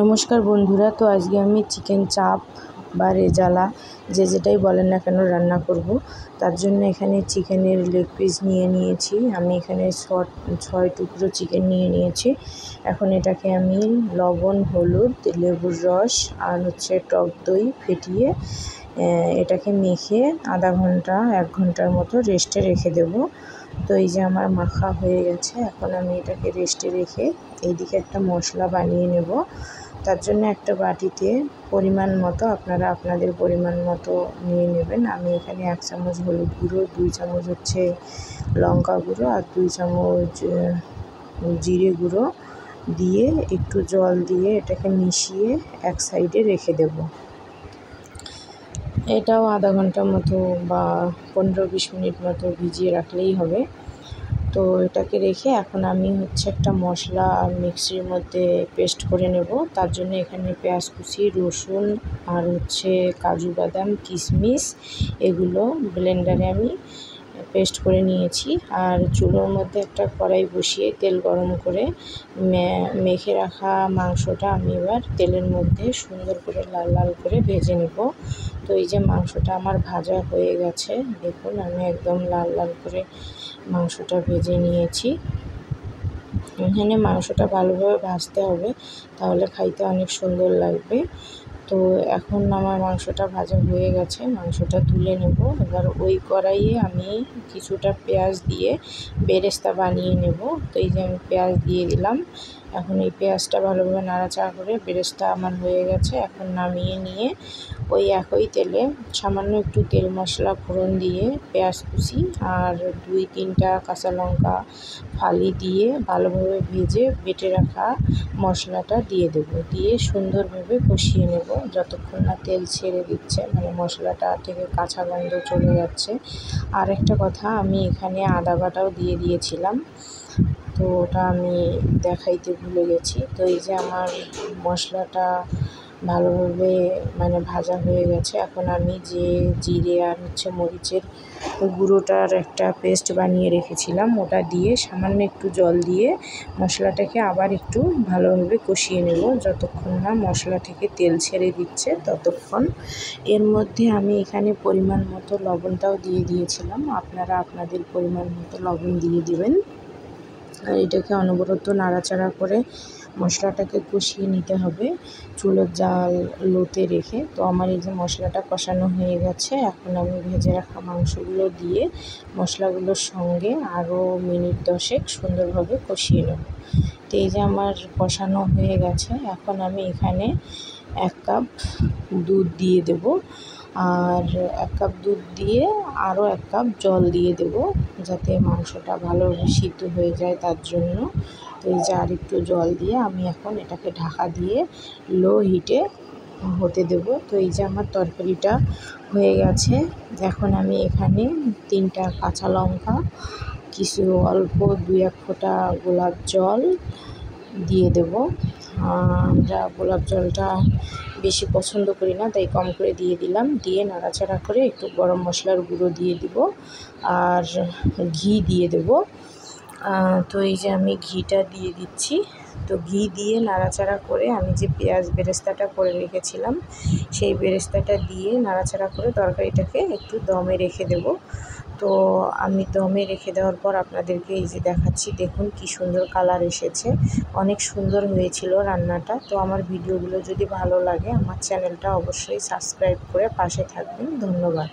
নমস্কার বন্ধুরা, তো আজকে আমি চিকেন চাপ বা রেজালা যে যেটাই বলেন না কেন রান্না করব। তার জন্য এখানে চিকেনের লেগ পিস নিয়ে নিয়েছি। আমি এখানে ছয় টুকরো চিকেন নিয়ে নিয়েছি। এখন এটাকে আমি লবণ, হলুদ, লেবুর রস আর হচ্ছে টক দই ফেটিয়ে এটাকে মেখে আধা ঘণ্টা, এক ঘণ্টার মতো রেস্টে রেখে দেবো। তো এই যে আমার মাখা হয়ে গেছে, এখন আমি এটাকে রেস্টে রেখে এইদিকে একটা মশলা বানিয়ে নেব। তার জন্য একটা বাটিতে পরিমাণ মতো, আপনারা আপনাদের পরিমাণ মতো নিয়ে নেবেন। আমি এখানে এক চামচ হলুদ গুঁড়ো, দুই চামচ হচ্ছে লঙ্কা গুঁড়ো আর দুই চামচ জিরে গুঁড়ো দিয়ে একটু জল দিয়ে এটাকে মিশিয়ে এক সাইডে রেখে দেব। এটাও আধা ঘণ্টা মতো বা পনেরো বিশ মিনিট মতো ভিজিয়ে রাখলেই হবে। তো এটাকে রেখে এখন আমি হচ্ছে একটা মশলা মিক্সির মধ্যে পেস্ট করে নেব। তার জন্য এখানে পেঁয়াজ কুচি, রসুন আর হচ্ছে কাজু বাদাম, কিশমিশ এগুলো ব্লেন্ডারে আমি পেস্ট করে নিয়েছি আর চুলোর মধ্যে একটা কড়াই বসিয়ে তেল গরম করে মেখে রাখা মাংসটা আমি এবার তেলের মধ্যে সুন্দর করে লাল লাল করে ভেজে নেব। তো এই যে মাংসটা আমার ভাজা হয়ে গেছে, দেখুন আমি একদম লাল লাল করে মাংসটা ভেজে নিয়েছি। এখানে মাংসটা ভালোভাবে ভাজতে হবে, তাহলে খাইতে অনেক সুন্দর লাগবে। তো এখন আমার মাংসটা ভাজা হয়ে গেছে, মাংসটা তুলে নেব। এবার ওই কড়াইয়ে আমি কিছুটা পেঁয়াজ দিয়ে বেরেস্তা বানিয়ে নেব। তো এই যে আমি পেঁয়াজ দিয়ে দিলাম এখন এই পেঁয়াজটা ভালোভাবে নাড়াচাড়া করে বেরেস্তা আমার হয়ে গেছে। এখন নামিয়ে নিয়ে ওই একই তেলে সামান্য একটু তেল মশলা ফোড়ন দিয়ে পেঁয়াজ কুচি আর দুই তিনটা কাঁচা লঙ্কা ফালি দিয়ে ভালোভাবে ভেজে বেটে রাখা মশলাটা দিয়ে দেব। দিয়ে সুন্দরভাবে কষিয়ে নেব। যতক্ষণ না তেল ছেড়ে দিচ্ছে মানে মশলাটা থেকে কাঁচা গন্ধ চলে যাচ্ছে। আর একটা কথা, আমি এখানে আদা বাটাও দিয়ে দিয়েছিলাম। তো ওটা আমি দেখাইতে ভুলে গেছি। তো এই যে আমার মশলাটা ভালোভাবে মানে ভাজা হয়ে গেছে। এখন আমি যে জিরে আর হচ্ছে মরিচের গুঁড়োটার একটা পেস্ট বানিয়ে রেখেছিলাম, ওটা দিয়ে সামান্য একটু জল দিয়ে মশলাটাকে আবার একটু ভালোভাবে কষিয়ে নেব। যতক্ষণ না মশলা থেকে তেল ছেড়ে দিচ্ছে, ততক্ষণ। এর মধ্যে আমি এখানে পরিমাণ মতো লবণটাও দিয়ে দিয়েছিলাম। আপনারা আপনাদের পরিমাণ মতো লবণ দিয়ে দেবেন। এটাকে অনবরত নাড়াচাড়া করে মশলাটাকে কষিয়ে নিতে হবে চুলোর জাল লোতে রেখে। তো আমার এই যে মশলাটা কষানো হয়ে গেছে, এখন আমি ভেজে রাখা মাংসগুলো দিয়ে মশলাগুলোর সঙ্গে আরও মিনিট দশেক সুন্দরভাবে কষিয়ে নেব। তো এই যে আমার কষানো হয়ে গেছে, এখন আমি এখানে এক কাপ দুধ দিয়ে দেব। আর এক কাপ দুধ দিয়ে আরও এক কাপ জল দিয়ে দেব যাতে মাংসটা ভালোভাবে সিদ্ধ হয়ে যায় তার জন্য। তো এই যে আর একটু জল দিয়ে আমি এখন এটাকে ঢাকা দিয়ে লো হিটে হতে দেব। তো এই যে আমার তরকারিটা হয়ে গেছে। এখন আমি এখানে তিনটা কাঁচা লঙ্কা, কিছু অল্প দুই এক ফোঁটা গোলাপ জল দিয়ে দেব। আমরা গোলাপ জলটা বেশি পছন্দ করি না, তাই কম করে দিয়ে দিলাম। দিয়ে নাড়াচাড়া করে একটু গরম মশলার গুঁড়ো দিয়ে দিব আর ঘি দিয়ে দেব। তো এই যে আমি ঘিটা দিয়ে দিচ্ছি। তো ঘি দিয়ে নাড়াচাড়া করে আমি যে পেঁয়াজ বেরেস্তাটা করে রেখেছিলাম, সেই বেরেস্তাটা দিয়ে নাড়াচাড়া করে তরকারিটাকে একটু দমে রেখে দেব। তো আমি দমে রেখে দেওয়ার পর আপনাদেরকে এই যে দেখাচ্ছি, দেখুন কি সুন্দর কালার এসেছে। অনেক সুন্দর হয়েছিল রান্নাটা। তো আমার ভিডিওগুলো যদি ভালো লাগে, আমার চ্যানেলটা অবশ্যই সাবস্ক্রাইব করে পাশে থাকবেন। ধন্যবাদ।